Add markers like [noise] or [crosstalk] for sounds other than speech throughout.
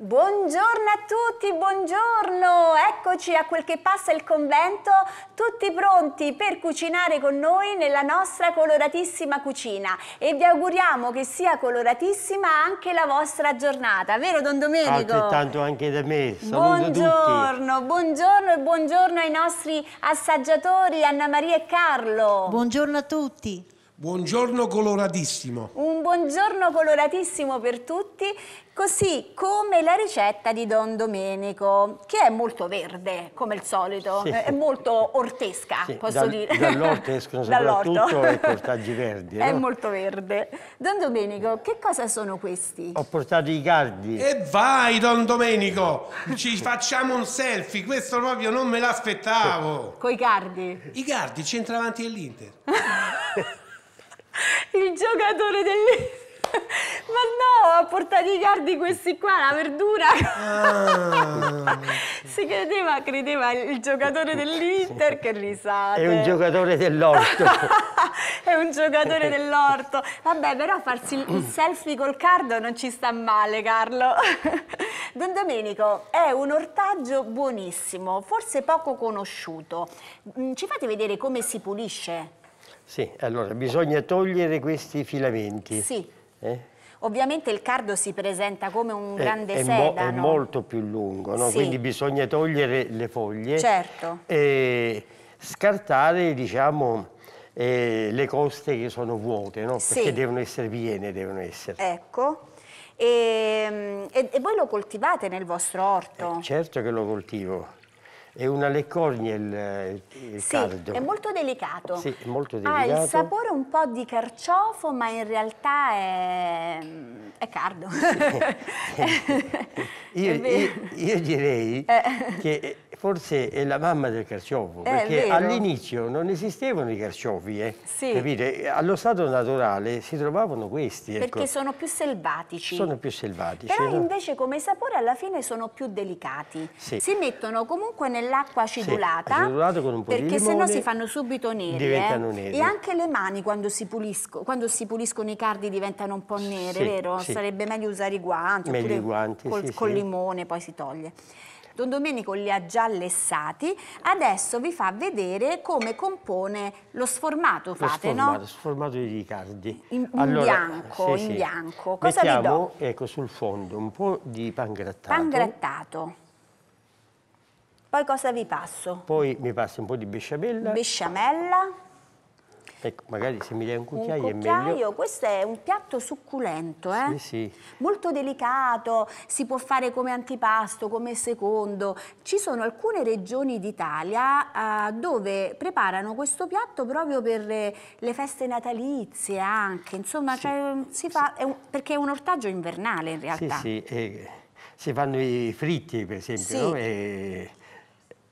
Buongiorno a tutti, buongiorno! Eccoci a quel che passa il convento, tutti pronti per cucinare con noi nella nostra coloratissima cucina e vi auguriamo che sia coloratissima anche la vostra giornata, vero Don Domenico? Altrettanto anche da me, saluto buongiorno, tutti. Buongiorno e buongiorno ai nostri assaggiatori Anna Maria e Carlo. Buongiorno a tutti. Buongiorno coloratissimo. Un buongiorno coloratissimo per tutti, così come la ricetta di Don Domenico, che è molto verde, come il solito, sì. è molto ortesca, sì, posso dal, dire. [laughs] Dall'orto escono soprattutto i portaggi verdi. È molto verde. Don Domenico, che cosa sono questi? Ho portato i cardi. E vai, Don Domenico, ci facciamo un selfie, questo proprio non me l'aspettavo. Coi cardi? I cardi, centravanti dell'Inter. [laughs] il giocatore del... [laughs] Ma no, ha portato i cardi questi qua, la verdura. Ah. [laughs] si credeva, credeva il giocatore dell'Inter, che risate. È un giocatore dell'orto. [laughs] È un giocatore dell'orto. Vabbè, però farsi il selfie col cardo non ci sta male, Carlo. Don Domenico, è un ortaggio buonissimo, forse poco conosciuto. Mm, ci fate vedere come si pulisce? Sì, allora bisogna togliere questi filamenti. Sì. Eh? Ovviamente il cardo si presenta come un è, grande è sedano. Mo, è molto più lungo, no? sì. quindi bisogna togliere le foglie certo. e scartare diciamo, eh, le coste che sono vuote, no? perché sì. devono essere piene. Devono essere. Ecco. E, e, e, voi lo coltivate nel vostro orto? Eh, certo che lo coltivo. È una leccornia il, il sì, caldo. è molto delicato. Sì, è molto delicato. Ha il sapore un po' di carciofo, ma in realtà è, è cardo. [laughs] io, io, io, direi eh. che forse è la mamma del carciofo, perché all'inizio non esistevano i carciofi, eh? sì. capite? Allo stato naturale si trovavano questi. Ecco. Perché sono più selvatici. Sono più selvatici. Però no? invece come sapore alla fine sono più delicati. Sì. Si mettono comunque nell'acqua acidulata, sì, perché sennò si fanno subito neri. Eh? neri. E anche le mani quando si, pulisco, quando si puliscono i cardi diventano un po' nere, vero? Sarebbe meglio usare i guanti, meglio i guanti, col, col limone, poi si toglie. Don Domenico li ha già lessati, adesso vi fa vedere come compone lo sformato, fate, lo sformato, no? sformato di cardi. In, allora, bianco, sì, in sì. bianco. Cosa Mettiamo, ecco, sul fondo un po' di pangrattato. Pangrattato. Poi cosa vi passo? Poi mi passo un po' di besciamella. Besciamella. Ecco, magari se mi dai un cucchiaio, un cucchiaio è meglio. Questo è un piatto succulento, eh? Sì, sì. Molto delicato, si può fare come antipasto, come secondo. Ci sono alcune regioni d'Italia uh, dove preparano questo piatto proprio per le feste natalizie anche, insomma, sì. cioè, si fa, è un, perché è un ortaggio invernale in realtà. Sì, sì, eh, si fanno i fritti per esempio, sì. no? e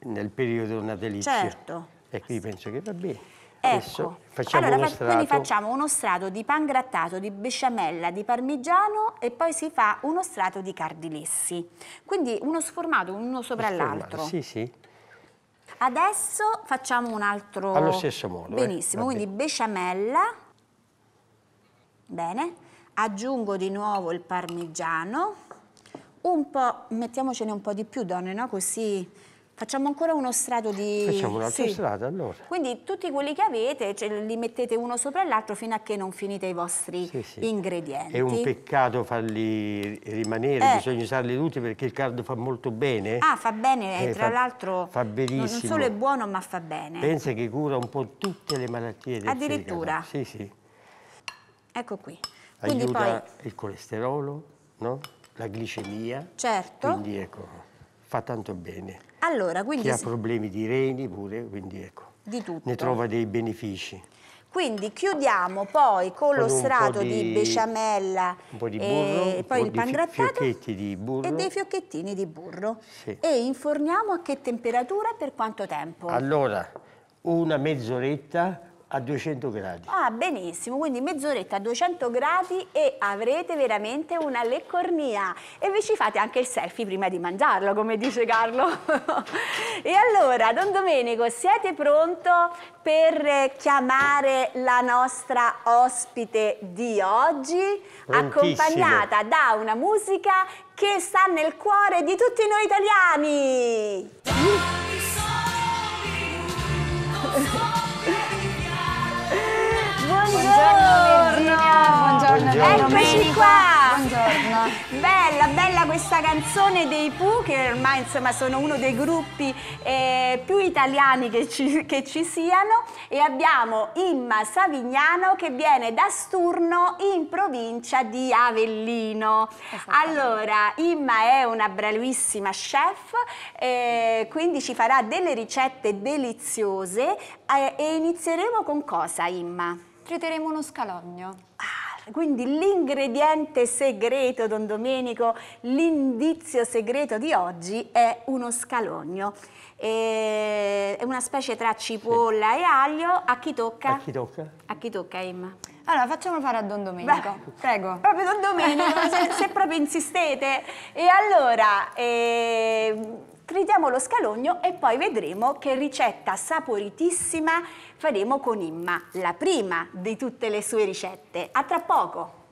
nel periodo natalizio. Certo. E qui penso che va bene. Ecco, facciamo allora fa quindi facciamo uno strato di pan grattato, di besciamella, di parmigiano e poi si fa uno strato di cardilessi. Quindi uno sformato uno sopra l'altro. Sì, sì. Adesso facciamo un altro... Allo stesso modo. Eh. Benissimo, eh? quindi besciamella. Bene. Aggiungo di nuovo il parmigiano. Un po', mettiamocene un po' di più, donne, no? Così Facciamo ancora uno strato di... Facciamo un altro sì. strato allora. Quindi tutti quelli che avete cioè, li mettete uno sopra l'altro fino a che non finite i vostri sì, sì. ingredienti. È un peccato farli rimanere, eh. bisogna usarli tutti perché il caldo fa molto bene. Ah, fa bene, eh, tra l'altro fa benissimo. non solo è buono ma fa bene. Pensa che cura un po' tutte le malattie del Addirittura? Fegato. Sì, sì. Ecco qui. Quindi Aiuta poi... il colesterolo, no? la glicemia. Certo. Quindi ecco, fa tanto bene. Allora, quindi... Chi ha problemi di reni pure, quindi ecco. Di tutto. Ne trova dei benefici. Quindi chiudiamo poi con, con lo strato di, di, besciamella un po' di burro, e poi il pan grattato di burro. e dei fiocchettini di burro. Sì. E inforniamo a che temperatura e per quanto tempo? Allora, una mezz'oretta a 200 gradi. Ah, benissimo, quindi mezz'oretta a 200 gradi e avrete veramente una leccornia. E vi ci fate anche il selfie prima di mangiarlo, come dice Carlo. [laughs] e allora, Don Domenico, siete pronto per chiamare la nostra ospite di oggi? Accompagnata da una musica che sta nel cuore di tutti noi italiani. Buongiorno, Eccoci qua! Buongiorno. Bella, bella questa canzone dei Pooh che ormai insomma sono uno dei gruppi eh, più italiani che ci, che ci, siano e abbiamo Imma Savignano che viene da Sturno in provincia di Avellino. Allora, Imma è una bravissima chef eh, quindi ci farà delle ricette deliziose eh, e inizieremo con cosa Imma? Triteremo uno scalogno. Ah, quindi l'ingrediente segreto, Don Domenico, l'indizio segreto di oggi è uno scalogno. E è una specie tra cipolla sì. e aglio. A chi tocca? A chi tocca? A chi tocca, Emma? Allora, facciamolo fare a Don Domenico. Beh, Prego. Proprio Don Domenico, [laughs] se, se, proprio insistete. E allora... Eh, tritiamo lo scalogno e poi vedremo che ricetta saporitissima faremo con Imma, la prima di tutte le sue ricette. A tra poco!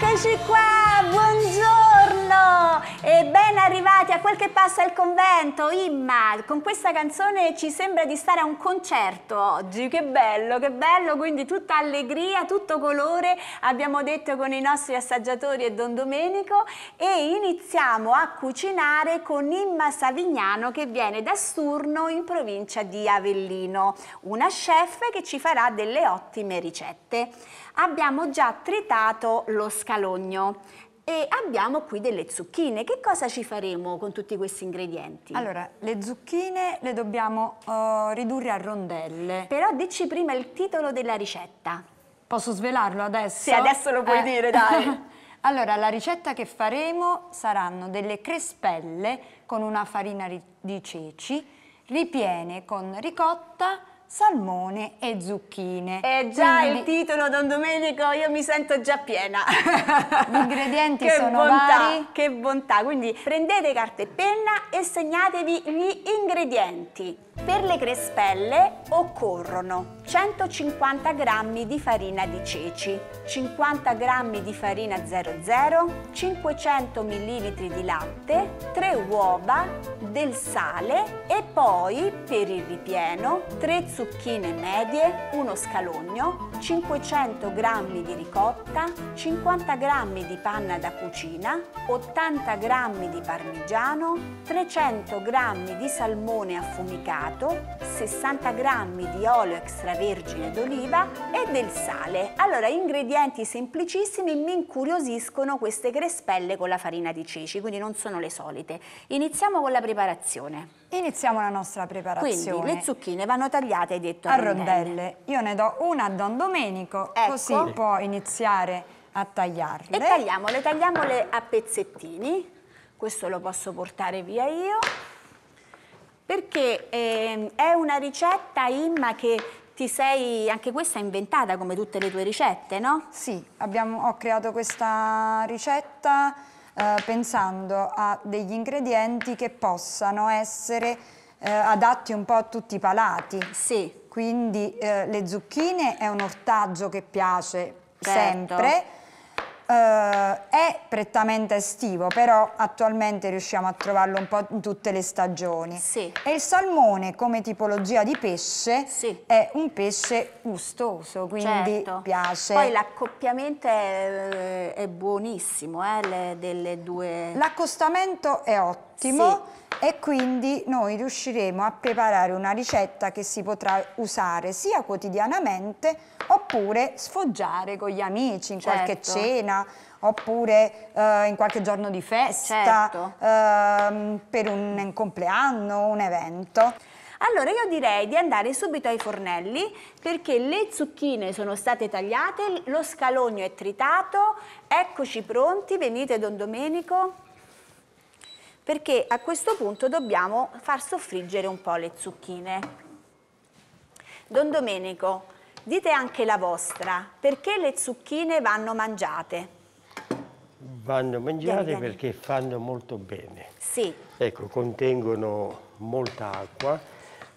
Eccoci qua, buongiorno e ben arrivati a quel che passa il convento. Imma, con questa canzone ci sembra di stare a un concerto oggi, che bello, che bello, quindi tutta allegria, tutto colore, abbiamo detto con i nostri assaggiatori e Don Domenico e iniziamo a cucinare con Imma Savignano che viene da Sturno in provincia di Avellino, una chef che ci farà delle ottime ricette abbiamo già tritato lo scalogno e abbiamo qui delle zucchine. Che cosa ci faremo con tutti questi ingredienti? Allora, le zucchine le dobbiamo uh, ridurre a rondelle. Però dici prima il titolo della ricetta. Posso svelarlo adesso? Sì, adesso lo puoi eh. dire, dai. [laughs] allora, la ricetta che faremo saranno delle crespelle con una farina di ceci, ripiene con ricotta, salmone e zucchine. È già Quindi, il titolo, Don Domenico, io mi sento già piena. Gli ingredienti [laughs] sono bontà, vari. Che bontà, quindi prendete carta e penna e segnatevi gli ingredienti. Per le crespelle occorrono 150 g di farina di ceci, 50 g di farina 00, 500 ml di latte, 3 uova, del sale e poi per il ripieno 3 zucchine medie, uno scalogno, 500 g di ricotta, 50 g di panna da cucina, 80 g di parmigiano, 300 g di salmone affumicato, 60 g di olio extravergine extravergine d'oliva e del sale. Allora, ingredienti semplicissimi, mi incuriosiscono queste crespelle con la farina di ceci, quindi non sono le solite. Iniziamo con la preparazione. Iniziamo la nostra preparazione. Quindi le zucchine vanno tagliate, hai detto, a, a rondelle. rondelle. Io ne do una a Don Domenico, ecco. così può iniziare a tagliarle. E tagliamole, tagliamole a pezzettini. Questo lo posso portare via io perché eh, è una ricetta Imma che ti sei, anche questa inventata come tutte le tue ricette, no? Sì, abbiamo, ho creato questa ricetta eh, pensando a degli ingredienti che possano essere eh, adatti un po' a tutti i palati. Sì. Quindi eh, le zucchine è un ortaggio che piace certo. sempre Uh, è prettamente estivo, però attualmente riusciamo a trovarlo un po' in tutte le stagioni. Sì. E il salmone come tipologia di pesce sì. è un pesce gustoso, quindi certo. piace. Poi l'accoppiamento è, è, buonissimo, eh, le, delle due... L'accostamento è ottimo. Sì e quindi noi riusciremo a preparare una ricetta che si potrà usare sia quotidianamente oppure sfoggiare con gli amici in certo. qualche cena oppure eh, in qualche giorno di festa, certo. eh, per un, un compleanno, un evento. Allora io direi di andare subito ai fornelli perché le zucchine sono state tagliate, lo scalogno è tritato, eccoci pronti, venite Don Domenico. Perché a questo punto dobbiamo far soffriggere un po' le zucchine. Don Domenico, dite anche la vostra, perché le zucchine vanno mangiate? Vanno mangiate vieni, vieni. perché fanno molto bene. Sì. Ecco, contengono molta acqua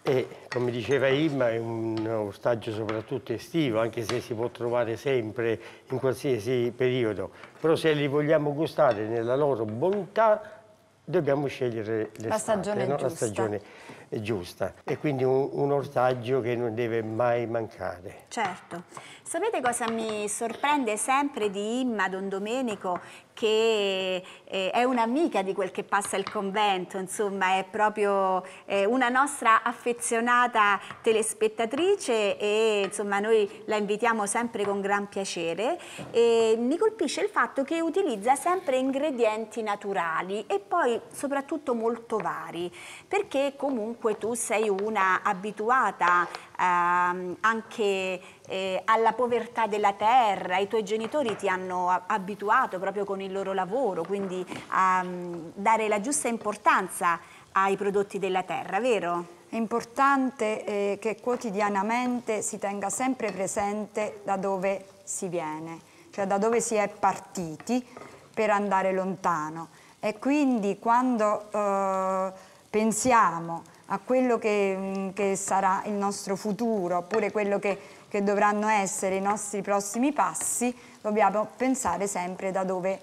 e come diceva Imma è un ostaggio soprattutto estivo, anche se si può trovare sempre in qualsiasi periodo, però se li vogliamo gustare nella loro bontà dobbiamo scegliere la stagione, no? la stagione giusta e quindi un, un, ortaggio che non deve mai mancare. Certo. Sapete cosa mi sorprende sempre di Imma Don Domenico? che eh, è un'amica di quel che passa il convento, insomma è proprio eh, una nostra affezionata telespettatrice e insomma noi la invitiamo sempre con gran piacere e mi colpisce il fatto che utilizza sempre ingredienti naturali e poi soprattutto molto vari perché comunque tu sei una abituata ehm, anche eh, alla povertà della terra, i tuoi genitori ti hanno abituato proprio con il loro lavoro, quindi a um, dare la giusta importanza ai prodotti della terra, vero? È importante eh, che quotidianamente si tenga sempre presente da dove si viene, cioè da dove si è partiti per andare lontano. E quindi quando eh, pensiamo a quello che, che, sarà il nostro futuro, oppure quello che, che dovranno essere i nostri prossimi passi, dobbiamo pensare sempre da dove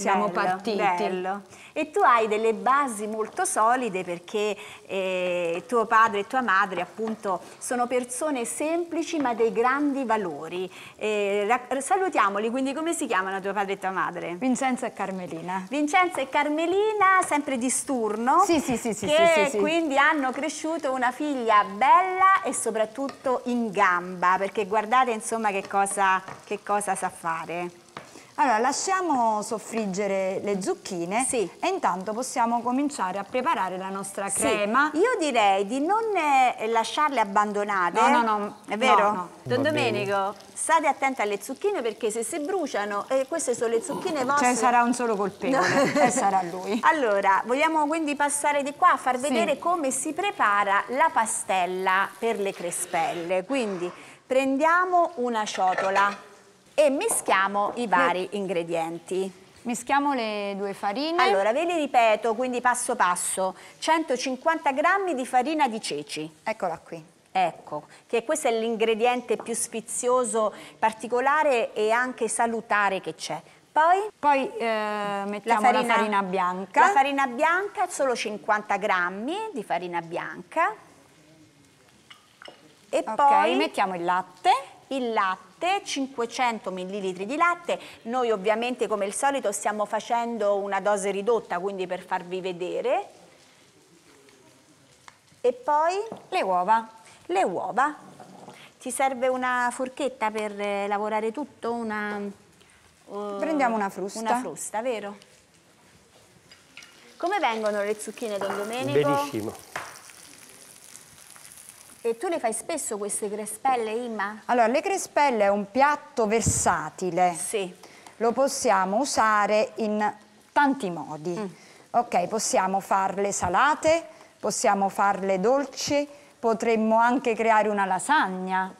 siamo bello, partiti. Bello. E tu hai delle basi molto solide perché eh, tuo padre e tua madre appunto sono persone semplici ma dei grandi valori. Eh, salutiamoli, quindi come si chiamano tuo padre e tua madre? Vincenzo e Carmelina. Vincenzo e Carmelina, sempre di Sturno. Sì, sì, sì. sì che sì, sì, quindi hanno cresciuto una figlia bella e soprattutto in gamba, perché guardate insomma che cosa, che cosa sa fare. Allora, lasciamo soffriggere le zucchine sì. e intanto possiamo cominciare a preparare la nostra crema. Sì. Io direi di non eh, lasciarle abbandonate. No, no, no. È vero? No, no. Don Domenico, state attenti alle zucchine perché se si bruciano, e eh, queste sono le zucchine vostre... Cioè sarà un solo colpevole no. [laughs] e sarà lui. Allora, vogliamo quindi passare di qua a far vedere sì. come si prepara la pastella per le crespelle. Quindi prendiamo una ciotola e mischiamo i vari le... ingredienti. Mischiamo le due farine. Allora, ve li ripeto, quindi passo passo. 150 grammi di farina di ceci. Eccola qui. Ecco, che questo è l'ingrediente più sfizioso, particolare e anche salutare che c'è. Poi? Poi eh, mettiamo la farina, la farina, bianca. La farina bianca, solo 50 grammi di farina bianca. E okay, poi mettiamo il latte. Il latte latte, 500 ml di latte. Noi ovviamente come al solito stiamo facendo una dose ridotta, quindi per farvi vedere. E poi le uova. Le uova. Ti serve una forchetta per eh, lavorare tutto? Una, uh, Prendiamo una frusta. Una frusta, vero? Come vengono le zucchine, Don Domenico? Benissimo. E tu le fai spesso queste crespelle, Imma? Allora, le crespelle è un piatto versatile. Sì. Lo possiamo usare in tanti modi. Mm. Ok, possiamo farle salate, possiamo farle dolci, potremmo anche creare una lasagna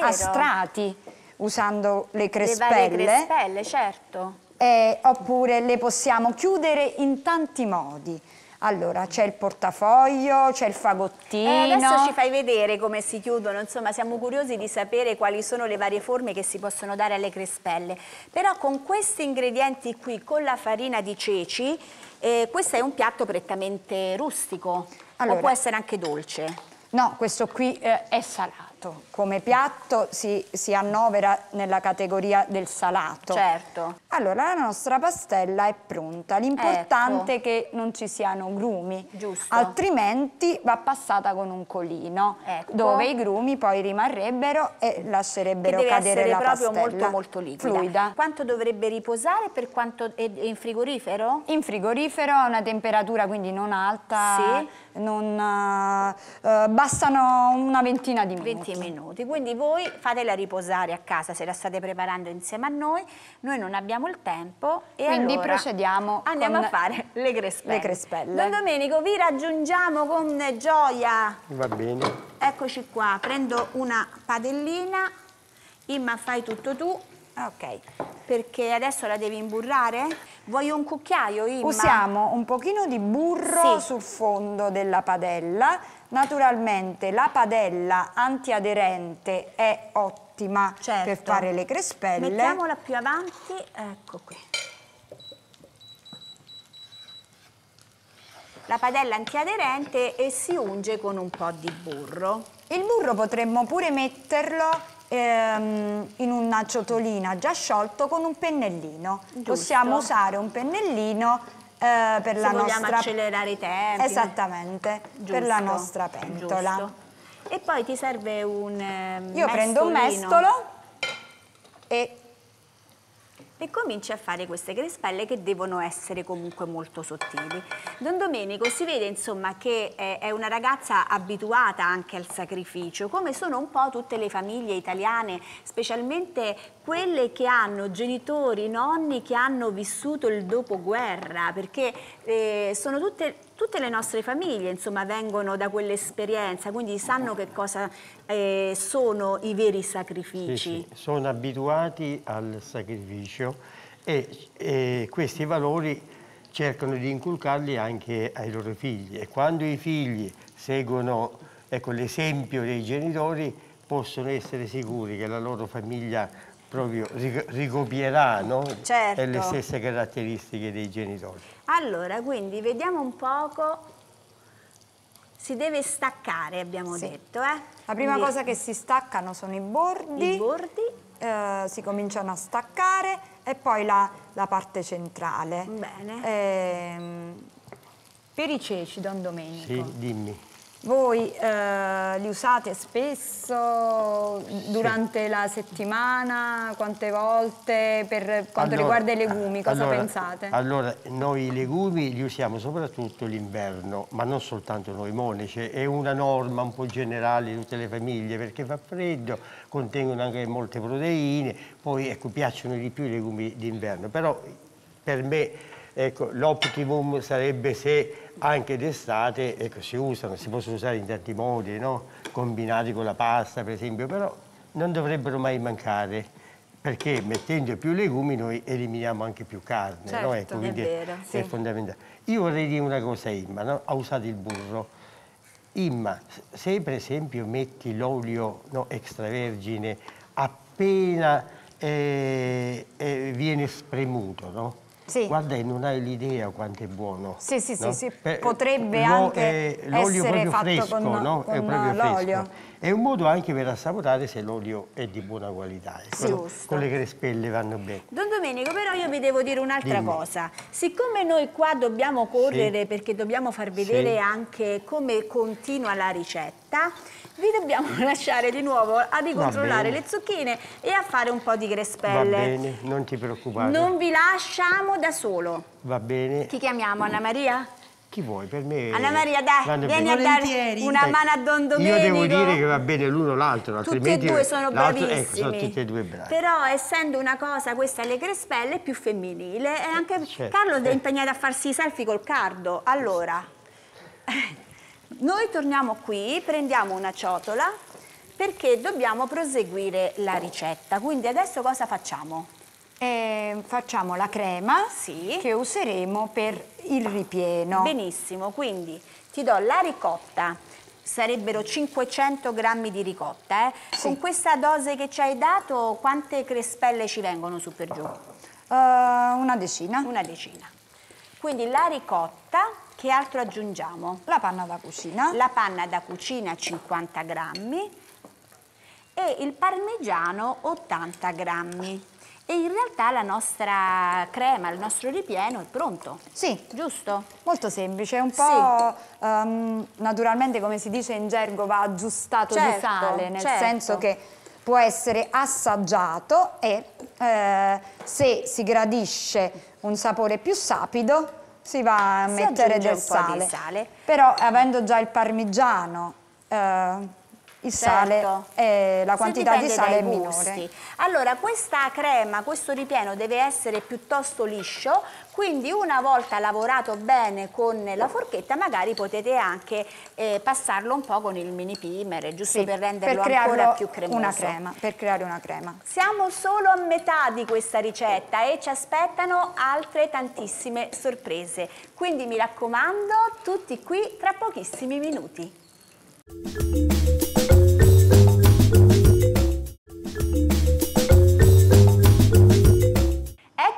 a strati usando le crespelle. Le varie crespelle, certo. Eh, oppure le possiamo chiudere in tanti modi. Allora, c'è il portafoglio, c'è il fagottino. Eh, adesso ci fai vedere come si chiudono, insomma siamo curiosi di sapere quali sono le varie forme che si possono dare alle crespelle. Però con questi ingredienti qui, con la farina di ceci, eh, questo è un piatto prettamente rustico allora, o può essere anche dolce? No, questo qui eh, è salato. Come piatto si, si, annovera nella categoria del salato. Certo. Allora, la nostra pastella è pronta. L'importante ecco. è che non ci siano grumi. Giusto. Altrimenti va passata con un colino, ecco. dove i grumi poi rimarrebbero e lascerebbero che cadere la pastella. proprio molto molto liquida. Fluida. Quanto dovrebbe riposare? Per quanto è in frigorifero? In frigorifero a una temperatura quindi non alta. Sì. Non, uh, bastano una ventina di minuti. 20 minuti. Quindi voi fatela riposare a casa se la state preparando insieme a noi, noi non abbiamo il tempo e Quindi allora procediamo andiamo a fare le crespelle. le crespelle. Don Domenico vi raggiungiamo con gioia. Va bene. Eccoci qua, prendo una padellina, Imma fai tutto tu. Ok, perché adesso la devi imburrare? Vuoi un cucchiaio, Imma? Usiamo un pochino di burro Sì. sul fondo della padella. Naturalmente la padella antiaderente è ottima Certo. per fare le crespelle. Mettiamola più avanti, ecco qui. La padella antiaderente e si unge con un po' di burro. Il burro potremmo pure metterlo ehm, in una ciotolina già sciolto con un pennellino. Giusto. Possiamo usare un pennellino eh, per Se la vogliamo nostra accelerare i tempi. Esattamente, per la Giusto, nostra pentola. giusto. E poi ti serve un eh, Io prendo un mestolino. mestolo e e cominci a fare queste crespelle che devono essere comunque molto sottili. Don Domenico si vede insomma che è, una ragazza abituata anche al sacrificio, come sono un po' tutte le famiglie italiane, specialmente quelle che hanno genitori, nonni che hanno vissuto il dopoguerra, perché eh, sono tutte, tutte le nostre famiglie insomma vengono da quell'esperienza, quindi sanno che cosa eh, sono i veri Sì, sacrifici. sì, sono abituati al sacrificio e, e questi valori cercano di inculcarli anche ai loro figli e quando i figli seguono ecco, l'esempio dei genitori possono essere sicuri che la loro famiglia proprio ri- ricopierà no? Certo. le stesse caratteristiche dei genitori. Allora, quindi vediamo un poco. Si deve staccare, abbiamo Sì. detto, eh? la prima Quindi cosa che si staccano sono i bordi. i bordi. eh, si cominciano a staccare e poi la, la parte centrale. Bene. Ehm, per i ceci, Don Domenico, Sì, dimmi. Voi eh, li usate spesso durante la settimana? Quante volte? Per quanto Allora, riguarda i legumi, cosa allora- pensate? Allora, noi i legumi li usiamo soprattutto l'inverno, ma non soltanto noi monaci, è una norma un po' generale di tutte le famiglie perché fa freddo, contengono anche molte proteine, poi ecco, piacciono di più i legumi d'inverno, però per me ecco, l'optimum sarebbe se anche d'estate ecco, si usano, si possono usare in tanti modi, no? combinati con la pasta per esempio, però non dovrebbero mai mancare perché mettendo più legumi noi eliminiamo anche più carne, Certo, no? Ecco, è quindi vero, è sì. fondamentale. Io vorrei dire una cosa a Imma, no? ha usato il burro. Imma, se per esempio metti l'olio no, extravergine appena eh, eh, viene spremuto, no? Sì. Guarda, non hai l'idea quanto è buono. Sì, sì, sì, no? sì, Per- potrebbe l'o- anche eh, l'olio essere proprio fatto fresco, con- no? con è proprio l'olio. fresco. È un modo anche per assaporare se l'olio è di buona qualità. ecco, Sì, no? giusto. Con le crespelle vanno bene. Don Domenico, però io vi devo dire un'altra cosa. Siccome noi qua dobbiamo correre Sì. perché dobbiamo far vedere Sì. anche come continua la ricetta, vi dobbiamo [laughs] lasciare di nuovo a ricontrollare le zucchine e a fare un po' di Va crespelle. bene, non ti preoccupare. Non vi lasciamo da solo. Va bene. Ti chiamiamo Anna Maria? Chi vuoi? Per me. Anna Maria, dai, vieni bene. a dare una Eh, mano a Don Domenico. Io devo dire che va bene l'uno l'altro, Tutti e altrimenti due sono bravissimi. Ecco, sono tutti e due bravi. Però essendo una cosa, questa le crespelle, è più femminile e anche Certo. Carlo è Eh. impegnato a farsi i selfie col cardo. Allora, noi torniamo qui, prendiamo una ciotola perché dobbiamo proseguire la ricetta. Quindi adesso cosa facciamo? E facciamo la crema Sì. che useremo per il ripieno. Benissimo, quindi ti do la ricotta, sarebbero 500 grammi di ricotta. eh. Sì. Con questa dose che ci hai dato, quante crespelle ci vengono su per giù? Eh, una decina. Una decina. Quindi la ricotta, che altro aggiungiamo? La panna da cucina. La panna da cucina 50 grammi e il parmigiano 80 grammi. E in realtà la nostra crema, il nostro ripieno è pronto, Sì, giusto? molto semplice, un Sì. po' ehm, naturalmente come si dice in gergo va aggiustato di Certo, sale, nel certo. senso che può essere assaggiato e eh, se si gradisce un sapore più sapido si va a Si mettere del sale. sale. Però avendo già il parmigiano eh, il sale, certo. eh, la quantità di sale è minore. Allora questa crema, questo ripieno deve essere piuttosto liscio, quindi una volta lavorato bene con la forchetta magari potete anche eh, passarlo un po' con il mini pimer, giusto sì, per renderlo per ancora più cremoso. Una crema, per creare una crema. Siamo solo a metà di questa ricetta e ci aspettano altre tantissime sorprese. Quindi mi raccomando, tutti qui tra pochissimi minuti.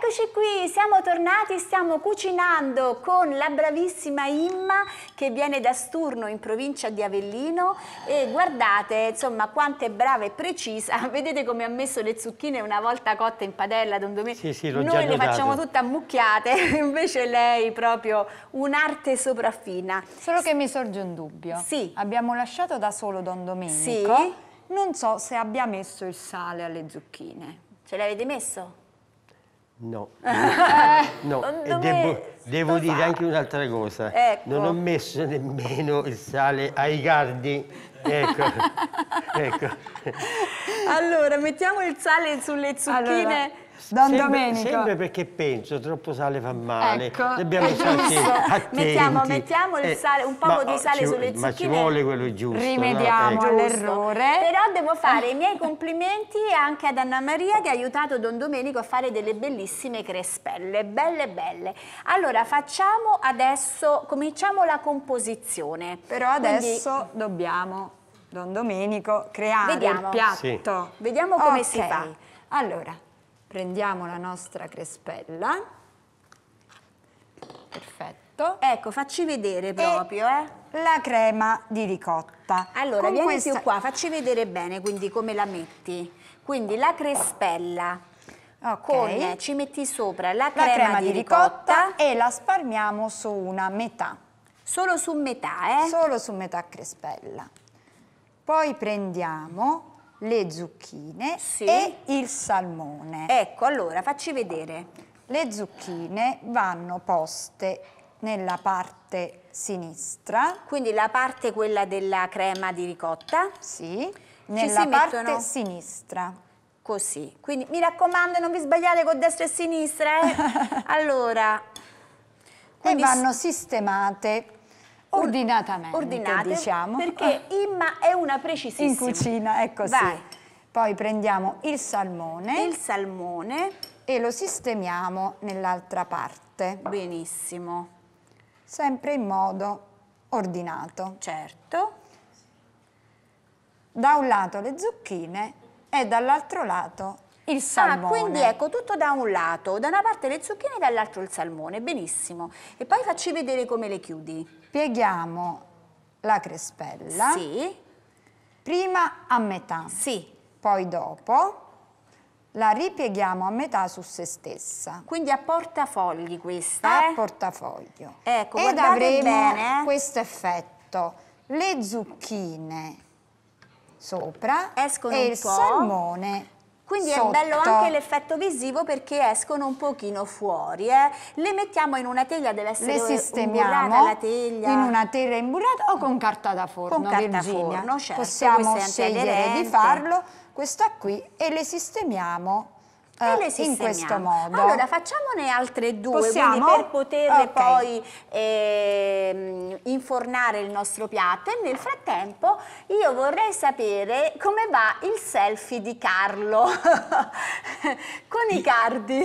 Eccoci qui, siamo tornati, stiamo cucinando con la bravissima Imma che viene da Sturno in provincia di Avellino e guardate insomma quanto è brava e precisa, [laughs] vedete come ha messo le zucchine una volta cotte in padella Don Domenico? Sì, sì, Noi le facciamo tutte ammucchiate, [laughs] invece lei proprio un'arte sopraffina. Solo che mi sorge un dubbio. Sì. Abbiamo lasciato da solo Don Domenico. Sì. Non so se abbia messo il sale alle zucchine. Ce l'avete messo? No, [laughs] no. e devo, devo dire anche un'altra cosa. Ecco. Non ho messo nemmeno il sale ai gardi. Ecco. [laughs] ecco. Allora, mettiamo il sale sulle zucchine. Allora. Don sempre, Domenico. Sempre perché penso, troppo sale fa male. Ecco, Dobbiamo [laughs] stare attenti. Mettiamo, mettiamo il eh, sale, un po' di sale ci, sulle zucchine. Ma ci vuole quello giusto. Rimediamo no? ecco. all'errore. Però devo fare i miei [laughs] complimenti anche ad Anna Maria che ha aiutato Don Domenico a fare delle bellissime crespelle, belle belle. Allora facciamo adesso, cominciamo la composizione. Però adesso Quindi, dobbiamo, Don Domenico, creare vediamo. il piatto. Sì. Vediamo come okay. si fa. Allora, prendiamo la nostra crespella, perfetto. Ecco, facci vedere proprio, eh. La crema di ricotta. Allora, Con vieni questa... più qua, facci vedere bene quindi come la metti. Quindi la crespella, okay. con, ci metti sopra la crema, la crema di, di ricotta, ricotta e la spalmiamo su una metà. Solo su metà, eh? Solo su metà crespella. Poi prendiamo le zucchine sì. e il salmone. Ecco, allora facci vedere. Le zucchine vanno poste nella parte sinistra. Quindi la parte quella della crema di ricotta? Sì, nella parte mettono... sinistra. Così, quindi mi raccomando non vi sbagliate con destra e sinistra, eh? [laughs] allora... Quindi... E vanno sistemate Ordinatamente, Ordinate, diciamo. Perché [laughs] Imma è una precisissima. In cucina, è così. Vai. Poi prendiamo il salmone. Il salmone. E lo sistemiamo nell'altra parte. Benissimo. Sempre in modo ordinato. Certo. Da un lato le zucchine e dall'altro lato il salmone. Ah, quindi ecco, tutto da un lato, da una parte le zucchine e dall'altro il salmone, benissimo. E poi facci vedere come le chiudi. Pieghiamo la crespella. Sì. Prima a metà. Sì. Poi dopo la ripieghiamo a metà su se stessa. Quindi a portafogli questa, A eh? portafoglio. Ecco, Ed avremo bene, eh? questo effetto. Le zucchine sopra Escono e il salmone quindi Sotto. è bello anche l'effetto visivo perché escono un pochino fuori. Eh. Le mettiamo in una teglia, deve essere Le sistemiamo la teglia. in una teglia imburrata o con carta da forno, Con carta Virginia. forno, certo. Possiamo scegliere di farlo. Questa qui e le sistemiamo eh, in questo modo. Allora facciamone altre due, Possiamo? per poter okay. poi eh, infornare il nostro piatto e nel frattempo io vorrei sapere come va il selfie di Carlo [laughs] con i cardi.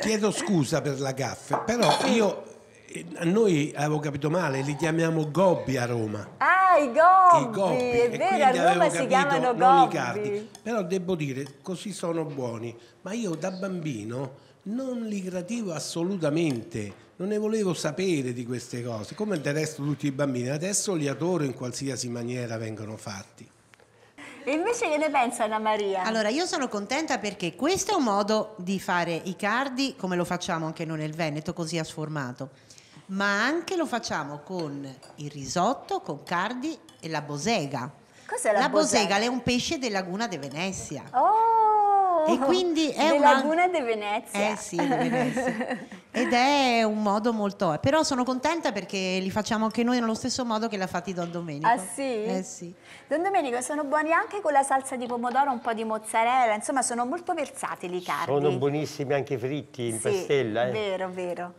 Chiedo scusa per la gaffe, però io noi avevo capito male, li chiamiamo gobbi a Roma. Ah, i gobbi, I gobbi. è vero, a Roma si chiamano gobbi. Però devo dire, così sono buoni. Ma io da bambino non li gradivo assolutamente, non ne volevo sapere di queste cose, come del resto tutti i bambini. Adesso li adoro in qualsiasi maniera vengono fatti. E invece che ne pensa Anna Maria? Allora, io sono contenta perché questo è un modo di fare i cardi come lo facciamo anche noi nel Veneto, così a sformato ma anche lo facciamo con il risotto, con cardi e la bosega. Cos'è la, la bosega? bosega? è un pesce della Laguna de Venezia. Oh! E quindi è una... Laguna de Venezia. Eh sì, di Venezia. ed è un modo molto... Però sono contenta perché li facciamo anche noi nello stesso modo che l'ha fatti Don Domenico. Ah sì? Eh sì. Don Domenico, sono buoni anche con la salsa di pomodoro, un po' di mozzarella, insomma sono molto versatili i cardi. Sono buonissimi anche fritti in sì, pastella. Eh? vero, vero.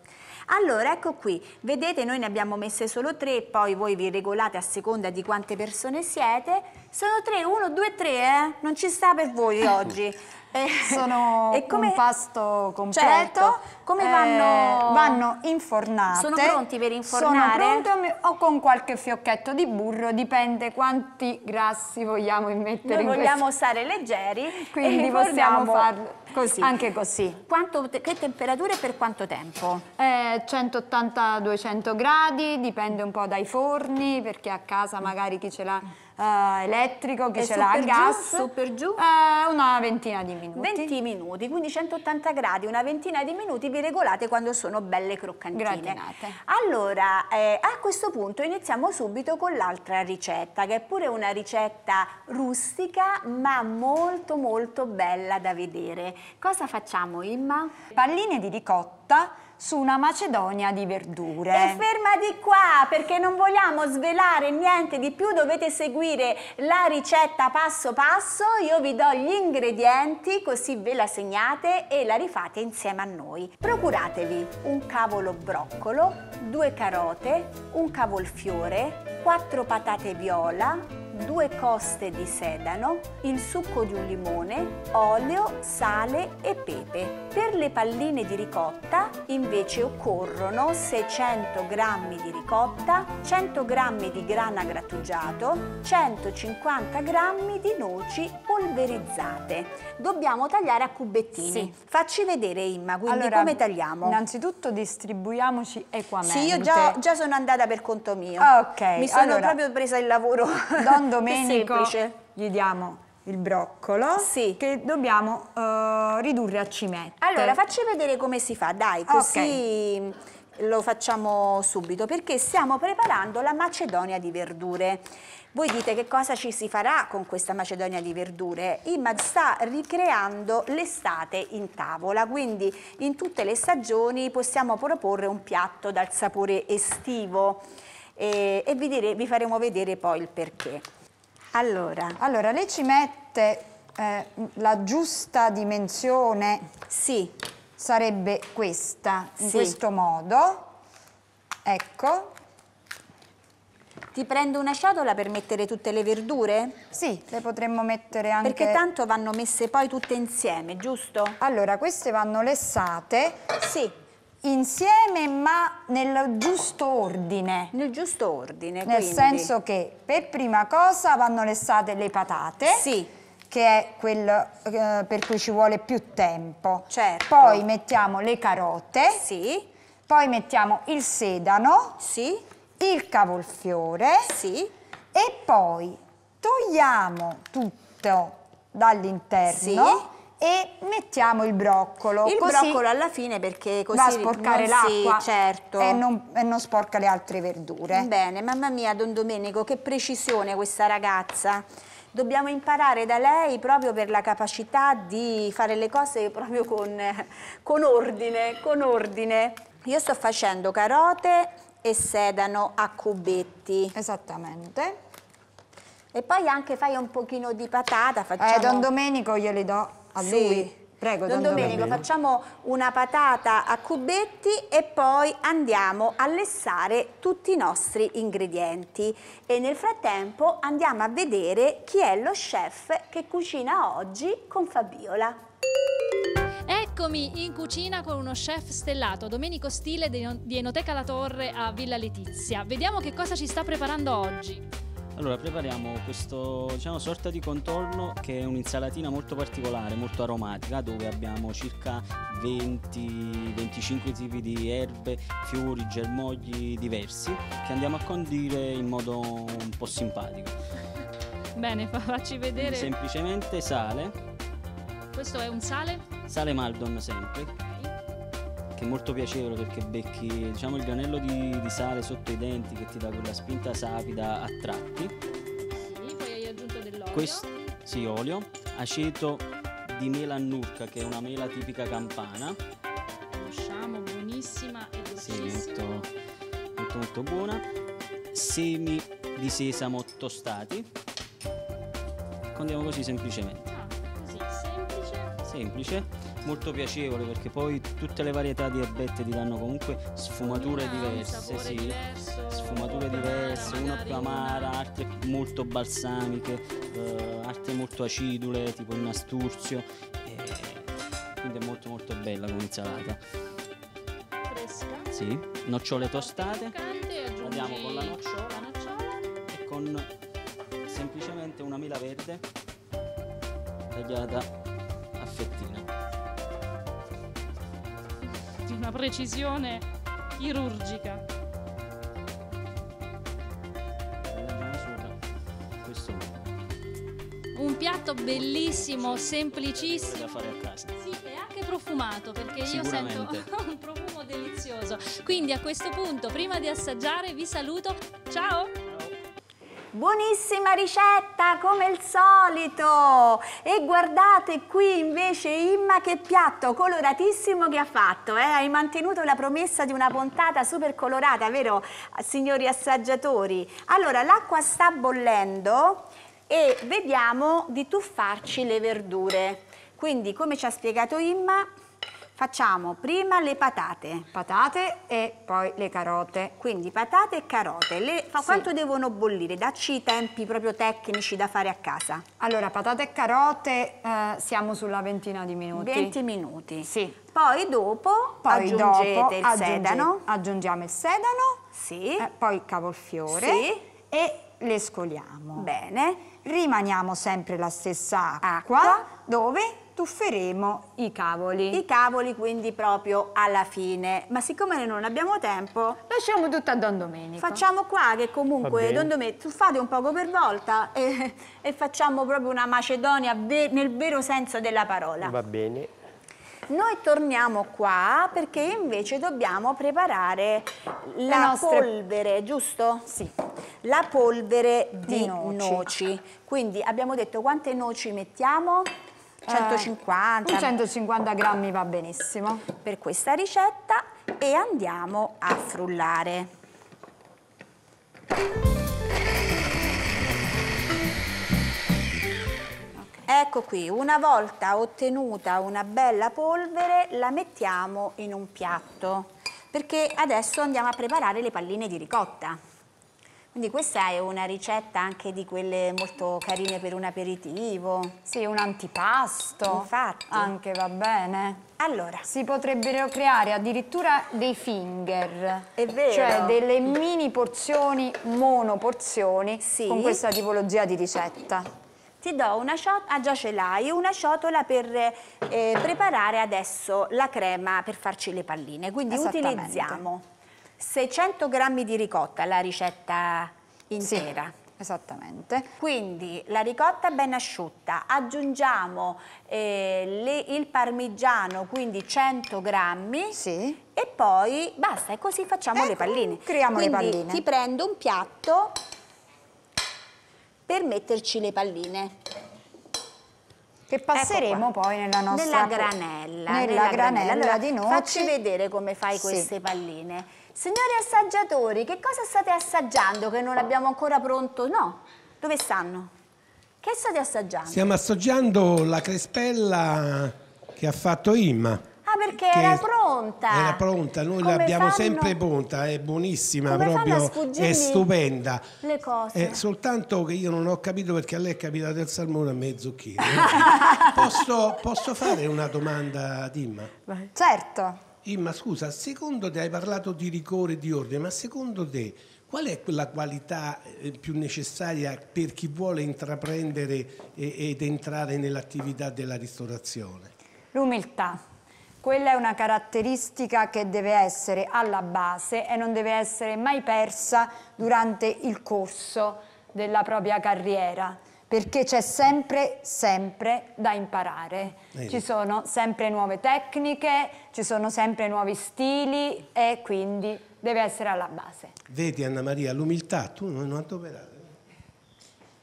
Allora, ecco qui, vedete noi ne abbiamo messe solo tre, poi voi vi regolate a seconda di quante persone siete. Sono tre, uno, due, tre, eh? Non ci sta per voi [laughs] oggi. Eh, sono [laughs] come, un pasto completo. Certo. Come vanno? Eh, vanno infornate. Sono pronti per infornare? Sono pronti o con qualche fiocchetto di burro, dipende quanti grassi vogliamo immettere Noi in vogliamo questo. stare leggeri, [laughs] quindi possiamo farlo così. Anche così. Quanto, che temperatura e per quanto tempo? Eh, 180-200 gradi, dipende un po' dai forni, perché a casa magari chi ce l'ha uh, elettrico che e ce l'ha a gas. Giù, per giù? Uh, una ventina di minuti. 20 minuti, quindi 180 gradi, una ventina di minuti vi regolate quando sono belle croccantine. Gratinate. Allora, eh, a questo punto iniziamo subito con l'altra ricetta, che è pure una ricetta rustica, ma molto molto bella da vedere. Cosa facciamo, Imma? Palline di ricotta su una macedonia di verdure. E fermati qua perché non vogliamo svelare niente di più, dovete seguire la ricetta passo passo, io vi do gli ingredienti così ve la segnate e la rifate insieme a noi. Procuratevi un cavolo broccolo, due carote, un cavolfiore, quattro patate viola, due coste di sedano, il succo di un limone, olio, sale e pepe. Per le palline di ricotta invece occorrono 600 g di ricotta, 100 g di grana grattugiato, 150 g di noci polverizzate. Dobbiamo tagliare a cubettini. Sì. Facci vedere Imma, quindi allora, come tagliamo? Innanzitutto distribuiamoci equamente. Sì, io già, già sono andata per conto mio. Ok. Mi sono allora, proprio presa il lavoro. Domenico gli diamo il broccolo sì. che dobbiamo uh, ridurre a cimette. Allora, facci vedere come si fa, dai, così okay. lo facciamo subito, perché stiamo preparando la macedonia di verdure. Voi dite che cosa ci si farà con questa macedonia di verdure? Imad sta ricreando l'estate in tavola, quindi in tutte le stagioni possiamo proporre un piatto dal sapore estivo e, e vi, dire, vi, faremo vedere poi il perché. Allora, allora lei ci mette eh, la giusta dimensione, sì. sarebbe questa, in sì. questo modo, ecco. Ti prendo una ciotola per mettere tutte le verdure? Sì, le potremmo mettere anche... Perché tanto vanno messe poi tutte insieme, giusto? Allora, queste vanno lessate. Sì insieme ma nel giusto ordine. Nel giusto ordine, Nel quindi. senso che per prima cosa vanno lessate le patate. Sì. Che è quello eh, per cui ci vuole più tempo. Certo. Poi mettiamo le carote. Sì. Poi mettiamo il sedano. Sì. Il cavolfiore. Sì. E poi togliamo tutto dall'interno. Sì e mettiamo il broccolo. Il broccolo alla fine perché così va a sporcare l'acqua certo. e, non, e non sporca le altre verdure. Bene, mamma mia Don Domenico, che precisione questa ragazza. Dobbiamo imparare da lei proprio per la capacità di fare le cose proprio con, con ordine, con ordine. Io sto facendo carote e sedano a cubetti. Esattamente. E poi anche fai un pochino di patata. Facciamo... Eh, Don Domenico glieli do a sì. lui. Prego, Don, Don Domenico, Domenico, facciamo una patata a cubetti e poi andiamo a lessare tutti i nostri ingredienti e nel frattempo andiamo a vedere chi è lo chef che cucina oggi con Fabiola. Eccomi in cucina con uno chef stellato, Domenico Stile di Enoteca La Torre a Villa Letizia. Vediamo che cosa ci sta preparando oggi. Allora prepariamo questo diciamo sorta di contorno che è un'insalatina molto particolare, molto aromatica dove abbiamo circa 20-25 tipi di erbe, fiori, germogli diversi che andiamo a condire in modo un po' simpatico. Bene, facci vedere. Semplicemente sale. Questo è un sale? Sale Maldon sempre che è molto piacevole perché becchi diciamo, il granello di, di, sale sotto i denti che ti dà quella spinta sapida a tratti. Sì, poi hai aggiunto dell'olio. Questo, sì, olio, aceto di mela annurca che è una mela tipica campana. Conosciamo, buonissima sì, molto, molto molto buona. Semi di sesamo tostati. Condiamo così semplicemente. Ah, così, semplice. Semplice, molto piacevole perché poi tutte le varietà di erbette ti danno comunque sfumature Ognuna ha un diverse, sì. diverso, Sfumature diverse, una più amara, altre molto balsamiche, eh, altre molto acidule, tipo il nasturzio. e quindi è molto molto bella come insalata. Fresca. Sì, nocciole tostate. Andiamo con la nocciola. la nocciola. e con semplicemente una mela verde tagliata a fettine. Una precisione chirurgica. Un piatto bellissimo, semplicissimo. da fare a casa. Sì, e anche profumato perché io sento [laughs] un profumo delizioso. Quindi a questo punto, prima di assaggiare, vi saluto. Ciao! Buonissima ricetta come il solito. E guardate qui invece Imma che piatto coloratissimo che ha fatto eh? hai mantenuto la promessa di una puntata super colorata vero signori assaggiatori? Allora l'acqua sta bollendo e vediamo di tuffarci le verdure. Quindi come ci ha spiegato Imma facciamo prima le patate Patate e poi le carote. quindi patate e carote, le, fa Sì. quanto devono bollire? Dacci i tempi proprio tecnici da fare a casa. Allora, patate e carote eh, siamo sulla ventina di minuti. 20 minuti. Sì. Poi dopo Poi aggiungete dopo il aggiunge- sedano. aggiungiamo il sedano, Sì. eh, poi il cavolfiore Sì. e le scoliamo. Bene. Rimaniamo sempre la stessa acqua, Acqua. dove tufferemo i cavoli. I cavoli quindi proprio alla fine. Ma siccome noi non abbiamo tempo, Lasciamo tutto a Don Domenico. facciamo qua che comunque. Don Domenico, fate un poco per volta e, [laughs] e facciamo proprio una Macedonia ve- nel vero senso della parola. Va bene. Noi torniamo qua perché invece dobbiamo preparare la nostre- polvere, giusto? Sì. La polvere di Di noci. noci. Quindi abbiamo detto quante noci mettiamo? 150 Eh, un 150 grammi va benissimo. per questa ricetta e andiamo a frullare. Ecco qui, una volta ottenuta una bella polvere la mettiamo in un piatto perché adesso andiamo a preparare le palline di ricotta. Quindi questa è una ricetta anche di quelle molto carine per un aperitivo. Sì, un antipasto. Infatti. Anche va bene. Allora, Si potrebbero creare addirittura dei finger. È vero. Cioè delle mini porzioni, monoporzioni, Sì. con questa tipologia di ricetta. Ti do una ciotola, ah già ce l'hai, una ciotola per eh, preparare adesso la crema per farci le palline. Quindi utilizziamo 600 grammi di ricotta, la ricetta intera. Sì, esattamente. Quindi la ricotta ben asciutta, aggiungiamo eh, le- il parmigiano, quindi 100 grammi Sì. e poi basta, e così facciamo le Ecco, palline. creiamo le Quindi palline. ti prendo un piatto per metterci le palline. Che passeremo Ecco poi nella nostra nella granella. Nella, granella Allora, di noci. Facci vedere come fai Sì. queste palline. Signori assaggiatori, che cosa state assaggiando che non abbiamo ancora pronto? No. Dove stanno? Che state assaggiando? Stiamo assaggiando la crespella che ha fatto Imma. Ah, perché era pronta. Era pronta, noi Come l'abbiamo fanno- sempre pronta, è buonissima, Come fanno a proprio è stupenda. le cose? Eh, soltanto che io non ho capito perché a lei è capitato il salmone a me zucchine. [laughs] posso, posso fare una domanda ad Imma? Certo. Imma, scusa, secondo te hai parlato di rigore e di ordine, ma secondo te qual è quella qualità eh, più necessaria per chi vuole intraprendere ed entrare nell'attività della ristorazione? L'umiltà. Quella è una caratteristica che deve essere alla base e non deve essere mai persa durante il corso della propria carriera, perché c'è sempre, sempre da imparare. Vedi. Ci sono sempre nuove tecniche, ci sono sempre nuovi stili e quindi deve essere alla base. Vedi Anna Maria, l'umiltà tu non adoperare.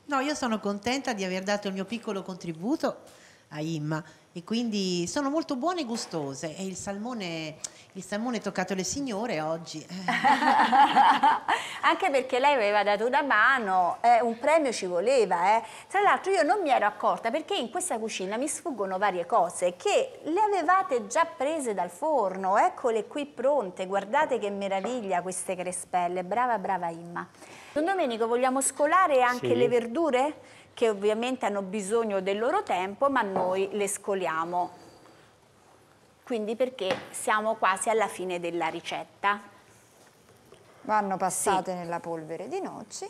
No, io sono contenta di aver dato il mio piccolo contributo a Imma e quindi sono molto buone e gustose e il salmone, Il salmone toccato le signore oggi. [laughs] Anche perché lei aveva dato una mano, eh, un premio ci voleva. Eh. Tra l'altro io non mi ero accorta perché in questa cucina mi sfuggono varie cose che le avevate già prese dal forno. Eccole qui pronte, guardate che meraviglia queste crespelle. Brava, brava Imma. Don Domenico, vogliamo scolare anche sì. le verdure? Che ovviamente hanno bisogno del loro tempo, ma noi le scoliamo quindi perché siamo quasi alla fine della ricetta. Vanno passate sì. nella polvere di noci.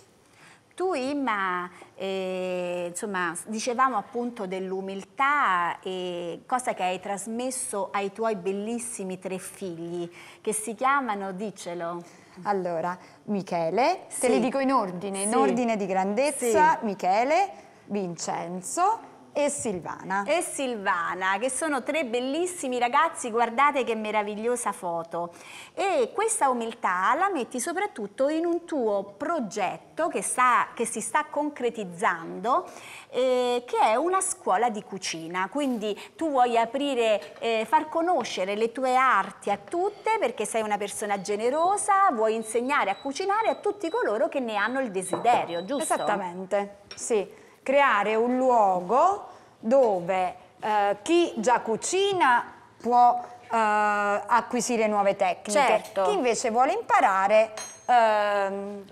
Tu Imma, eh, insomma, dicevamo appunto dell'umiltà, eh, cosa che hai trasmesso ai tuoi bellissimi tre figli, che si chiamano, dicelo. Allora, Michele, sì. te li dico in ordine, in ordine di grandezza, sì. Michele, Vincenzo e Silvana. E Silvana, che sono tre bellissimi ragazzi, guardate che meravigliosa foto. E questa umiltà la metti soprattutto in un tuo progetto che, sta, che si sta concretizzando, eh, che è una scuola di cucina. Quindi tu vuoi aprire, eh, far conoscere le tue arti a tutte perché sei una persona generosa, vuoi insegnare a cucinare a tutti coloro che ne hanno il desiderio, giusto? Esattamente, sì creare un luogo dove eh, chi già cucina può eh, acquisire nuove tecniche, certo. chi invece vuole imparare eh,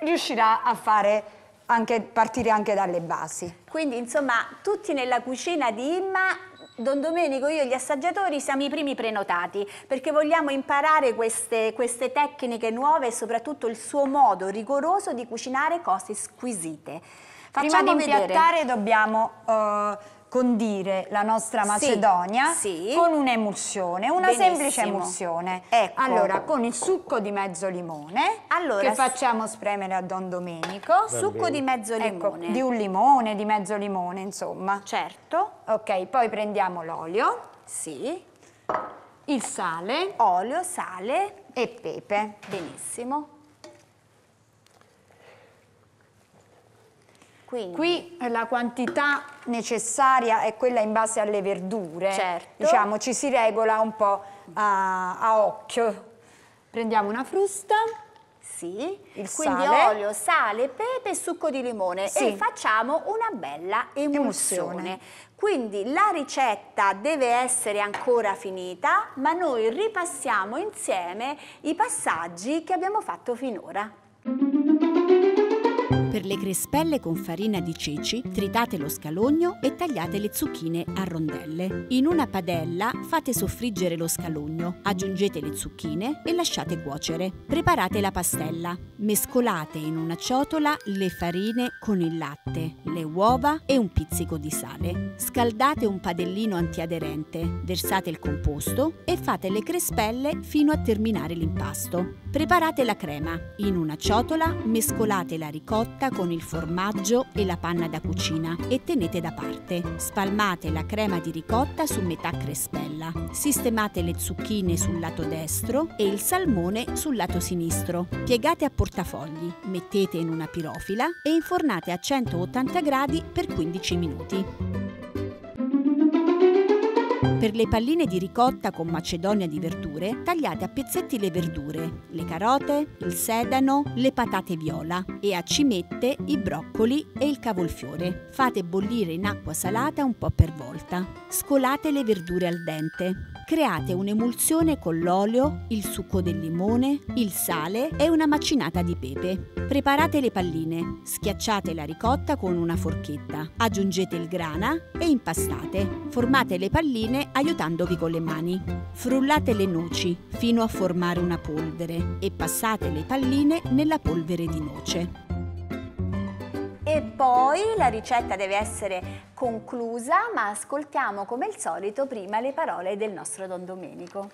riuscirà a fare anche, partire anche dalle basi. Quindi insomma tutti nella cucina di Imma Don Domenico, io e gli assaggiatori siamo i primi prenotati perché vogliamo imparare queste, queste, tecniche nuove e soprattutto il suo modo rigoroso di cucinare cose squisite. Facciamo Prima di impiattare vedere. dobbiamo uh, condire la nostra macedonia sì, sì. con un'emulsione, una Benissimo. semplice emulsione. Ecco. Allora, con il succo di mezzo limone allora, che facciamo spremere a Don Domenico. Succo di mezzo ecco, limone. Ecco, di un limone, di mezzo limone, insomma. Certo. Ok, poi prendiamo l'olio. Sì. Il sale. Olio, sale. E pepe. Benissimo. Quindi. Qui la quantità necessaria è quella in base alle verdure. Certo. Diciamo, ci si regola un po' a, a occhio. Prendiamo una frusta. Sì, il quindi sale. olio, sale, pepe e succo di limone sì. e facciamo una bella emulsione. emulsione. Quindi la ricetta deve essere ancora finita, ma noi ripassiamo insieme i passaggi che abbiamo fatto finora. Per le crespelle con farina di ceci, tritate lo scalogno e tagliate le zucchine a rondelle. In una padella fate soffriggere lo scalogno, aggiungete le zucchine e lasciate cuocere. Preparate la pastella. Mescolate in una ciotola le farine con il latte, le uova e un pizzico di sale. Scaldate un padellino antiaderente, versate il composto e fate le crespelle fino a terminare l'impasto. Preparate la crema. In una ciotola mescolate la ricotta con il formaggio e la panna da cucina e tenete da parte. Spalmate la crema di ricotta su metà crespella. Sistemate le zucchine sul lato destro e il salmone sul lato sinistro. Piegate a portafogli, mettete in una pirofila e infornate a 180 gradi per 15 minuti. Per le palline di ricotta con macedonia di verdure, tagliate a pezzetti le verdure, le carote, il sedano, le patate viola e a cimette i broccoli e il cavolfiore. Fate bollire in acqua salata un po' per volta. Scolate le verdure al dente. Create un'emulsione con l'olio, il succo del limone, il sale e una macinata di pepe. Preparate le palline, schiacciate la ricotta con una forchetta, aggiungete il grana e impastate. Formate le palline aiutandovi con le mani. Frullate le noci fino a formare una polvere e passate le palline nella polvere di noce. E poi la ricetta deve essere conclusa, ma ascoltiamo come al solito prima le parole del nostro Don Domenico.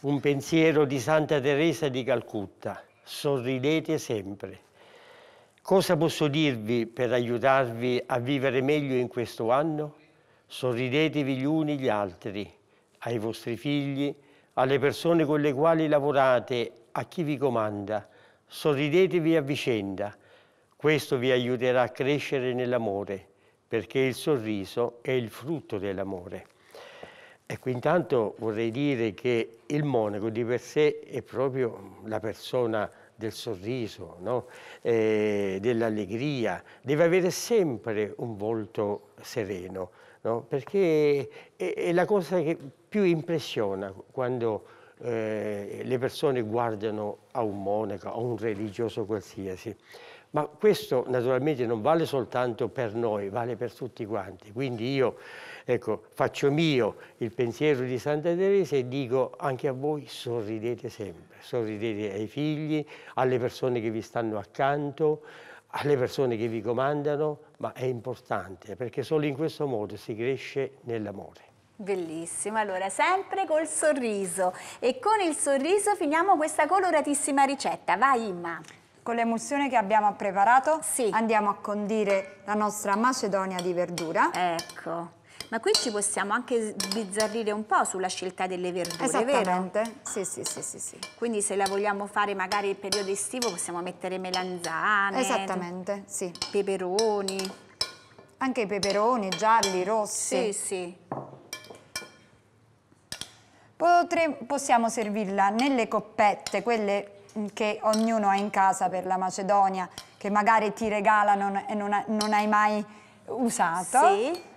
Un pensiero di Santa Teresa di Calcutta. Sorridete sempre. Cosa posso dirvi per aiutarvi a vivere meglio in questo anno? Sorridetevi gli uni gli altri, ai vostri figli, alle persone con le quali lavorate, a chi vi comanda. Sorridetevi a vicenda. Questo vi aiuterà a crescere nell'amore, perché il sorriso è il frutto dell'amore. Ecco, intanto vorrei dire che il monaco di per sé è proprio la persona del sorriso, no? eh, dell'allegria, deve avere sempre un volto sereno, no? perché è, è, la cosa che più impressiona quando eh, le persone guardano a un monaco, a un religioso qualsiasi. Ma questo naturalmente non vale soltanto per noi, vale per tutti quanti. Quindi io ecco, faccio mio il pensiero di Santa Teresa e dico anche a voi sorridete sempre, sorridete ai figli, alle persone che vi stanno accanto, alle persone che vi comandano, ma è importante perché solo in questo modo si cresce nell'amore. Bellissimo, allora sempre col sorriso e con il sorriso finiamo questa coloratissima ricetta, vai Imma! Con l'emulsione che abbiamo preparato sì. andiamo a condire la nostra macedonia di verdura. Ecco. Ma qui ci possiamo anche sbizzarrire un po' sulla scelta delle verdure, Esattamente. vero? Sì, sì, sì, sì, sì. Quindi se la vogliamo fare magari il periodo estivo possiamo mettere melanzane. Esattamente, sì. Peperoni. Anche i peperoni gialli, rossi. Sì, sì. Potre, possiamo servirla nelle coppette, quelle che ognuno ha in casa per la Macedonia, che magari ti regalano e non, ha, non hai mai usato. Sì.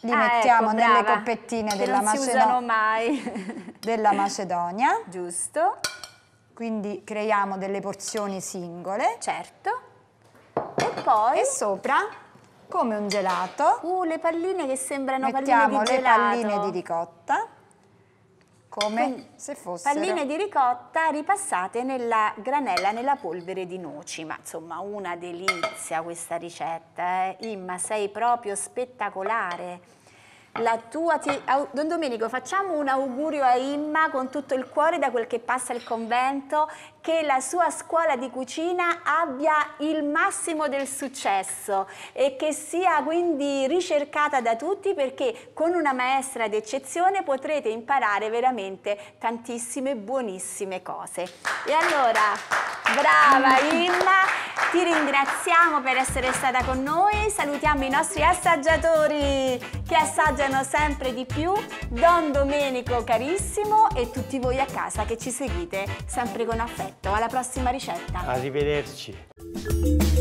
Li ah, mettiamo ecco, nelle coppettine della, Macedo [laughs] della Macedonia. Giusto. Quindi creiamo delle porzioni singole. Certo. E poi? E sopra, come un gelato. Uh, le palline che sembrano palline di gelato. Mettiamo le palline di ricotta come Quindi, se fossero palline di ricotta ripassate nella granella nella polvere di noci ma insomma una delizia questa ricetta eh? Imma sei proprio spettacolare la tua ti... Don Domenico facciamo un augurio a Imma con tutto il cuore da quel che passa il convento che la sua scuola di cucina abbia il massimo del successo e che sia quindi ricercata da tutti perché con una maestra d'eccezione potrete imparare veramente tantissime buonissime cose. E allora, brava Imma, ti ringraziamo per essere stata con noi, salutiamo i nostri assaggiatori che assaggiano sempre di più, Don Domenico carissimo e tutti voi a casa che ci seguite sempre con affetto perfetto, alla prossima ricetta. Arrivederci.